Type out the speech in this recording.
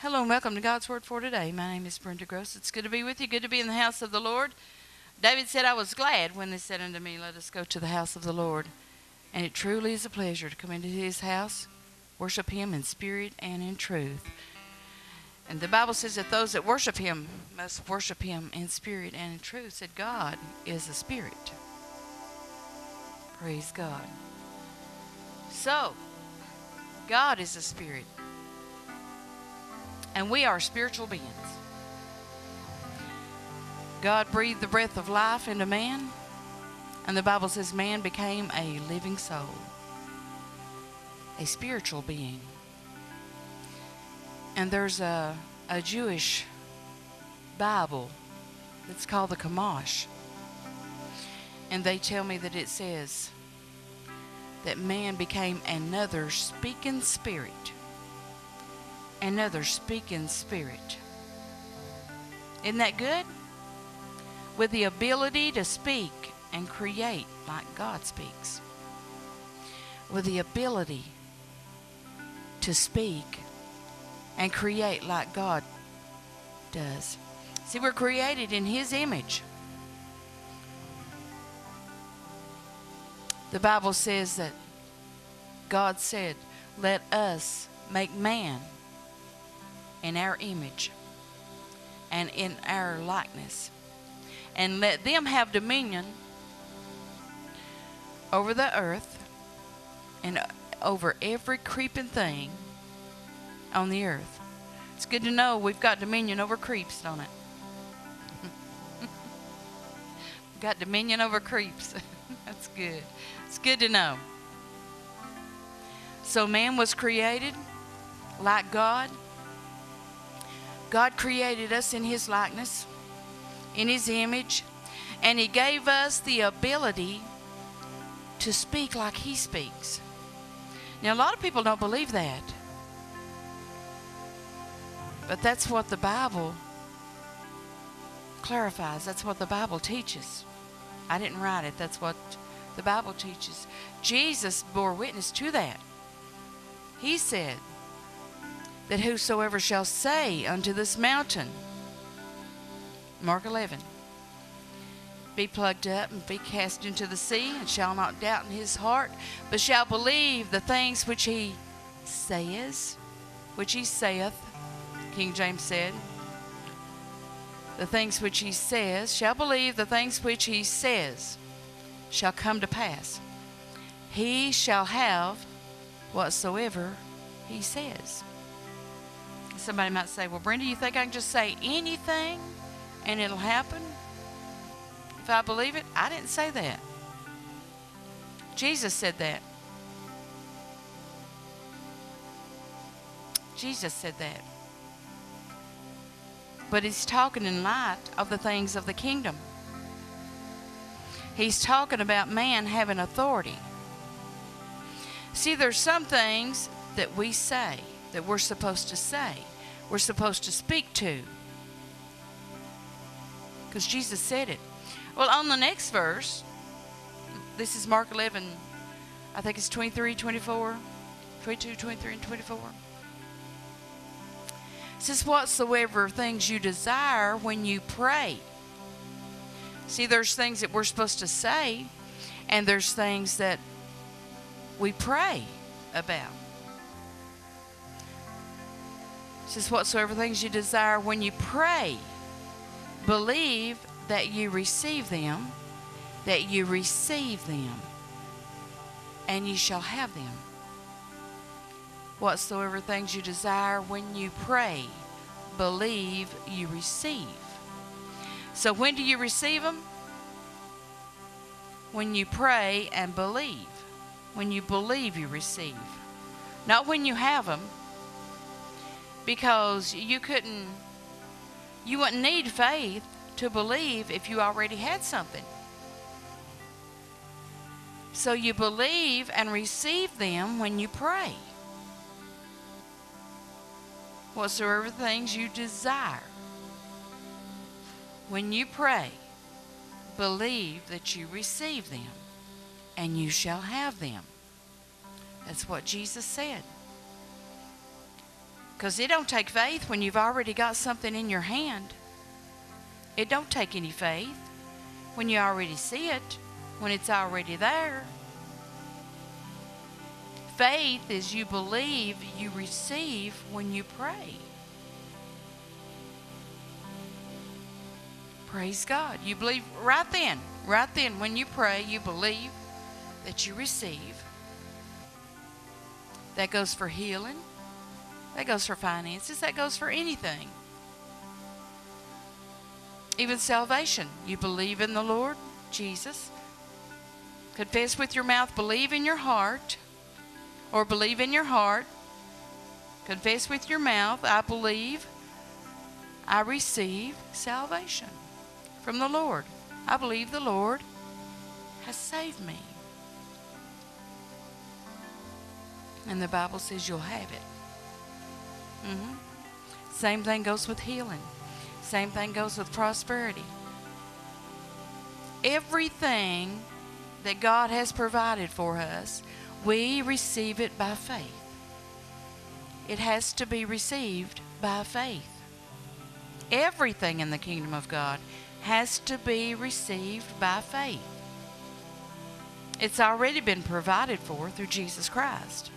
Hello and welcome to God's Word for today. My name is Brenda Gross. It's good to be with you. Good to be in the house of the Lord. David said, I was glad when they said unto me, Let us go to the house of the Lord. And it truly is a pleasure to come into his house, worship him in spirit and in truth. And the Bible says that those that worship him must worship him in spirit and in truth. Said God is a spirit. Praise God. So, God is a spirit. And we are spiritual beings. God breathed the breath of life into man, and the Bible says man became a living soul, a spiritual being. And there's a, a Jewish Bible that's called the Chumash. And they tell me that it says that man became another speaking spirit. Another speaking spirit. Isn't that good? With the ability to speak and create like God speaks. With the ability to speak and create like God does. See, we're created in His image. The Bible says that God said, Let us make man in our image and in our likeness, and let them have dominion over the earth and over every creeping thing on the earth. It's good to know we've got dominion over creeps, don't it? got dominion over creeps. That's good. It's good to know. So man was created like God. God created us in his likeness, in his image, and he gave us the ability to speak like he speaks. Now, a lot of people don't believe that. But that's what the Bible clarifies. That's what the Bible teaches. I didn't write it. That's what the Bible teaches. Jesus bore witness to that. He said that whosoever shall say unto this mountain, Mark 11, be plucked up and be cast into the sea, and shall not doubt in his heart, but shall believe the things which he says, which he saith, King James said, the things which he says, shall believe the things which he says shall come to pass. He shall have whatsoever he says. Somebody might say, Well, Brenda, you think I can just say anything and it'll happen? If I believe it, I didn't say that. Jesus said that. Jesus said that. But he's talking in light of the things of the kingdom. He's talking about man having authority. See, there's some things that we say that we're supposed to say, we're supposed to speak to. Because Jesus said it. Well, on the next verse, this is Mark 11, I think it's 23, 24, 22, 23, and 24. It says, Whatsoever things you desire when you pray. See, there's things that we're supposed to say, and there's things that we pray about. Says, Whatsoever things you desire when you pray, believe that you receive them, that you receive them, and you shall have them. Whatsoever things you desire when you pray, believe you receive. So, when do you receive them? When you pray and believe. When you believe, you receive. Not when you have them, because you couldn't, you wouldn't need faith to believe if you already had something. So, you believe and receive them when you pray whatsoever things you desire. When you pray, believe that you receive them, and you shall have them. That's what Jesus said. Because it don't take faith when you've already got something in your hand. It don't take any faith when you already see it, when it's already there. Faith is you believe, you receive when you pray. Praise God. You believe right then, right then, when you pray, you believe that you receive. That goes for healing. That goes for finances. That goes for anything. Even salvation. You believe in the Lord Jesus. Confess with your mouth, believe in your heart, or believe in your heart. Confess with your mouth, I believe, I receive salvation from the Lord. I believe the Lord has saved me. And the Bible says you'll have it. Mm-hmm. Same thing goes with healing. Same thing goes with prosperity. Everything that God has provided for us, we receive it by faith. It has to be received by faith. Everything in the kingdom of God has to be received by faith. It's already been provided for through Jesus Christ.